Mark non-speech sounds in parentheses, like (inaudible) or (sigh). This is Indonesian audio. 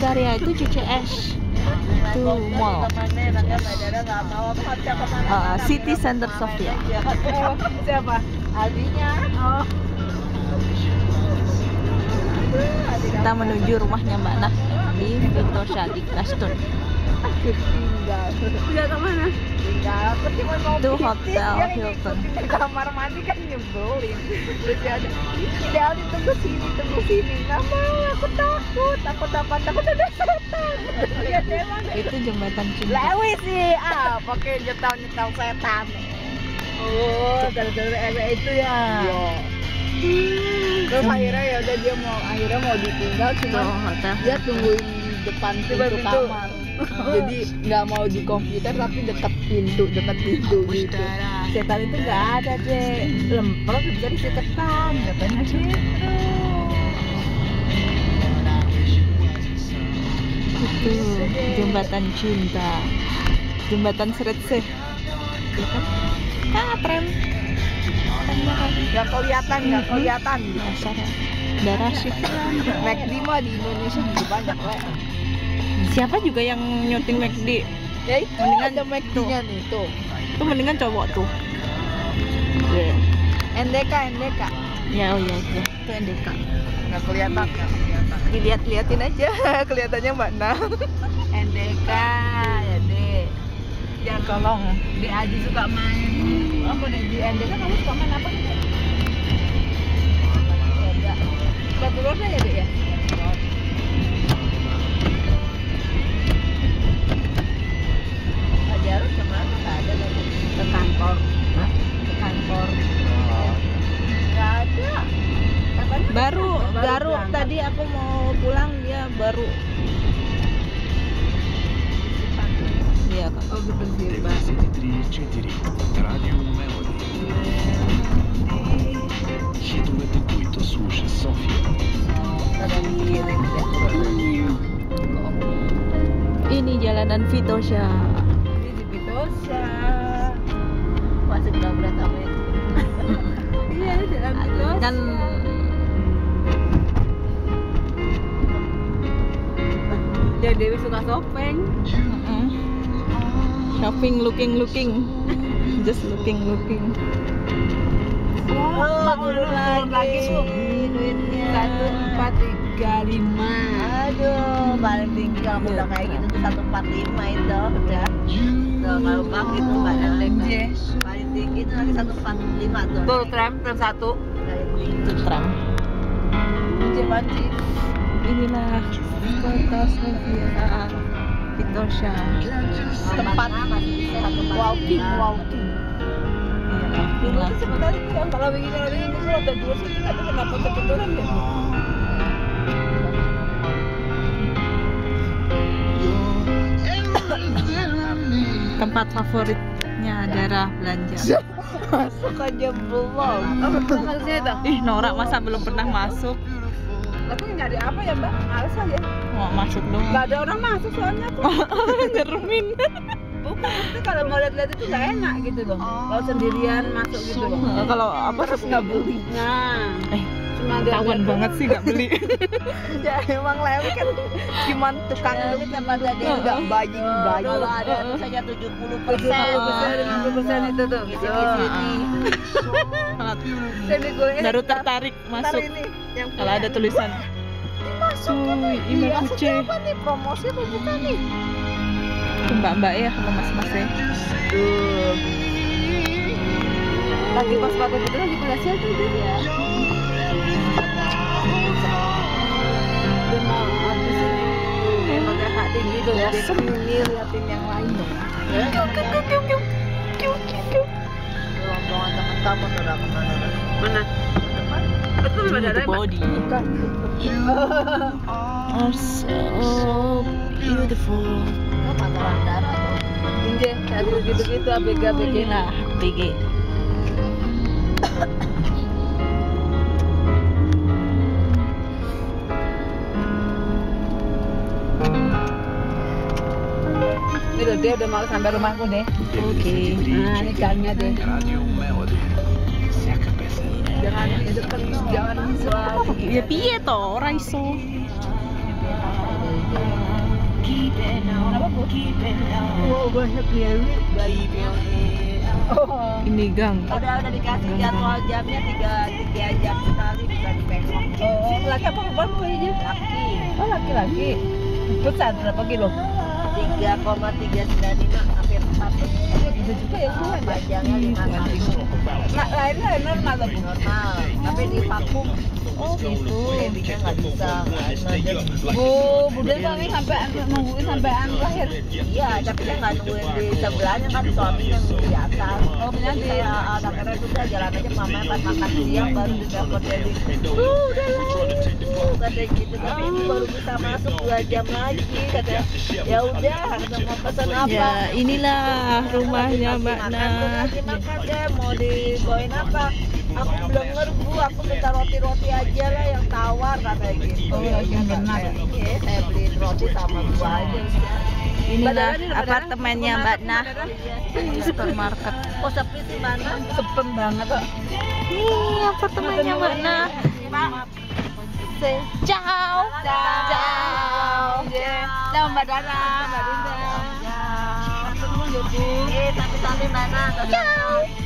Megaria itu CCS itu mall Ah, City Center Sofia Siapa? Aldinya. Oh. kita menuju rumahnya Mbak Nah di Vitosha di Kraston Tinggal. Udah ke mana? Tinggal. Aku cuma mau Itu Hotel dia Hilton. ke kamar mandi kan nyebelin. Terus dia ada, ideal tunggu sini, tunggu sini. Nggak mau, aku takut. Takut apa? Takut ada setan. Dia emang. itu jembatan cinta Lewi sih, ah pakai nyetel-nyetel setan. Oh, gara-gara ewe itu ya. Iya. Terus akhirnya ya udah dia mau akhirnya mau ditinggal cuma dia tungguin di depan pintu kamar. (laughs) Jadi nggak mau di komputer tapi dekat pintu, dekat pintu gitu. Setan itu nggak ada deh. Lemprot bisa disiketan katanya gitu. itu jembatan cinta jembatan Sretse ya kan ah tram Nggak kelihatan, nggak kelihatan. dasar darah sih (laughs) McD mah di Indonesia juga banyak lah. Siapa juga yang nyuting McD Ya itu Mendingan ada McD-nya nih tuh. itu mendingan cowok tuh. NDK, NDK. ya oh ya ya itu NDK nggak kelihatan nggak kelihatan. Dilihat-liatin aja (laughs) kelihatannya mbak Nah NDK ya deh ya tolong. Di Aji suka main. Apa deh di NDK kamu suka main apa sih batu roda ya deh ya aku mau pulang dia baru Iya, Kak. Oh, gitu sih, Mbak. Radio Melody. Ini jalanan Vitosha. Ini di Vitosha. Masih nggak berapa (laughs) Iya, jalan Vitosha. Kan Dewi suka sopeng. mm, shopping looking looking (laughs) just looking looking Wah, turun lagi bu. Duitnya. Satu empat tiga lima. Aduh, paling tinggi kamu udah kayak gitu tuh satu empat lima itu udah. Tuh kalau bang itu mbak Elek. Paling tinggi itu nanti satu empat lima tuh. Tuh tram tram satu. Tinggi. itu tram Panci inilah kota Sofia Vitosha tempat walking walking. Dulu lah tuh sebenarnya itu yang kalau begini kalau begini tuh ada dua sini tapi kenapa kebetulan ya? tempat favoritnya daerah belanja Masuk aja belum. Oh, belum maksudnya itu. ih Nora masa belum pernah masuk Tapi nyari apa ya mbak? Males aja. mau masuk dong Gak ada orang masuk soalnya tuh. (laughs) nyeremin Bukan, maksudnya kalau mau lihat-lihat itu gak enak gitu loh. Kalau sendirian masuk gitu loh. kalau apa Terus nggak beli. Nah, eh cuma ketahuan banget sih nggak beli. (laughs) Ya emang Lewi kan cuma tukang duit sama tadi. nggak buying buying. Kalau ada itu saja 70 persen, lima puluh persen itu tuh. Di sini. Jadi gue ini baru tertarik masuk. ini yang kalau ada tulisan. Ini Iya, kuce. maksudnya apa nih? Promosi apa bukan nih? mbak mbak ya sama mas mas ya. Tuh. Lagi pas waktu itu lagi pada sale tuh dia. Gitu-gitu ABG ABG. lah BG Ini udah dia udah mau sampai rumahku deh. Oke. Okay. Ah, ini deh. Jangan jangan suara. Ya piye toh ora oh. ini gang. Udah udah dikasih jadwal jamnya tiga tiga jam sekali bisa. Oh, oh, Laki-laki. Oh laki laki. Berapa kilo? 3,395 hampir 4 Itu juga ya bu Panjangnya 5 Nah, lahirnya normal bu? Normal, tapi di vakum. Oh gitu. Babynya nggak bisa Bu, Bunda kami sampai nungguin sampai an lahir. Iya, tapi dia nggak nungguin di sebelahnya kan suaminya di atas. Oh, punya di anak-anak juga jalan aja mamanya pas makan siang baru ditelepon Dewi Bu, udah lahir Bu, katanya gitu Tapi ini baru bisa masuk 2 jam lagi katanya Ya udah, mau pesan apa Ya, inilah rumahnya Mbak Makan Nah. lagi makan deh, mau dibawain apa? Aku belum aku minta roti-roti aja lah yang tawar katanya gitu. Oh, yang benar. Iya, saya beli roti sama buah aja. Inilah apartemennya Mbak Nah. Supermarket. Oh sepi sih mana? Sepen banget kok. Nih apartemennya Mbak Nah. Say ciao. Ciao. Ciao Mbak Dara, Mbak Dinda. Ciao. Iya, tapi tapi mana? Ciao.